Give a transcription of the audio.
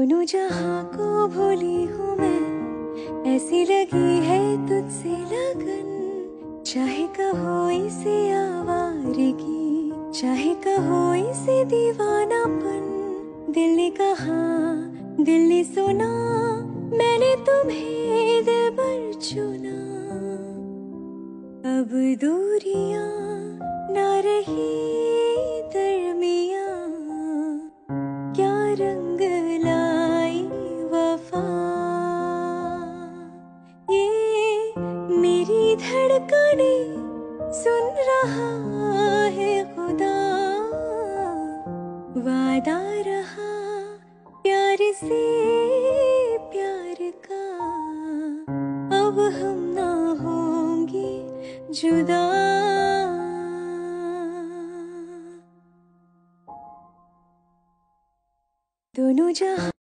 दोनों जहाँ को भूली हूँ मैं, ऐसी लगी है तुझसे लगन। चाहे कहो इसे आवारगी चाहे कहो इसे दीवानापन। दिल ने कहा, दिल ने सुना, मैंने तुम्हें दिल पर चुना। अब दूरियाँ ना रही। धड़कने सुन रहा है खुदा। वादा रहा प्यार से, प्यार का। अब हम ना होंगे जुदा। दोनों जहाँ